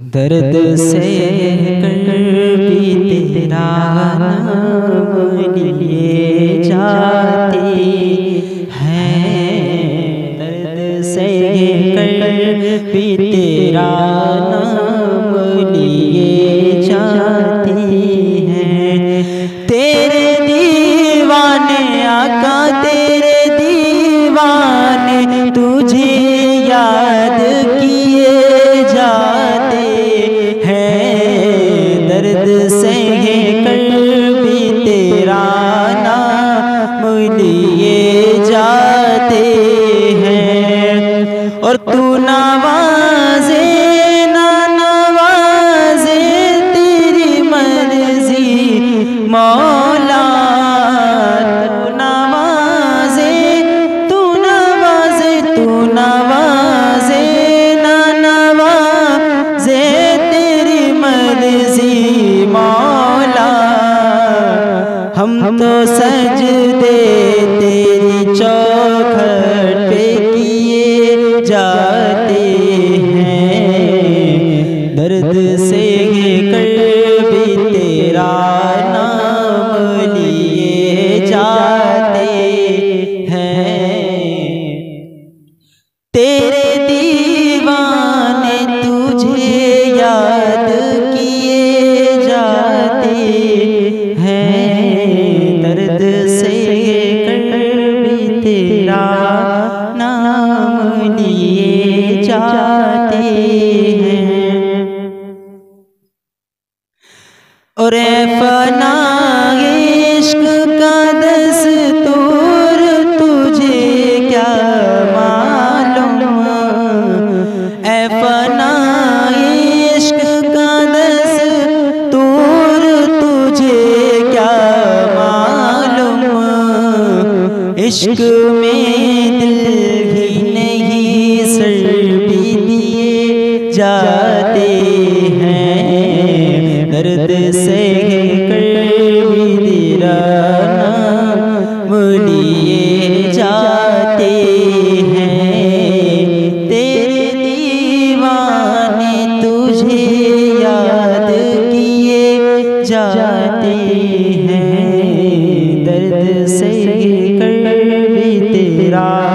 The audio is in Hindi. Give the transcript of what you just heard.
दर्द से कर भी तेरा नाम लिए जाते हैं। दर्द से कर भी तेरा नाम लिए जाते हैं। तेरे दीवाने आका तेरे दीवाने तुझे और तू नवाजे, ना नवाजे तेरी मर्ज़ी। मौला, तू नवाजे तू नवाजे तू नवाजे, ना नवाजे तेरी मर्ज़ी। मौला, हम तो सज दे तेरी चौखट पे जाते हैं। दर्द से कर भी तेरा नाम लिए जाते हैं। तेरे दीवाने जाते हैं। और फना इश्क का दस्तूर तुझे क्या मालूम? ए फना इश्क का दस्तूर तुझे क्या मालूम? इश्क जाते हैं। दर्द से जाते हैं। तुझे याद किए जाते हैं। दर्द से कर भी तेरा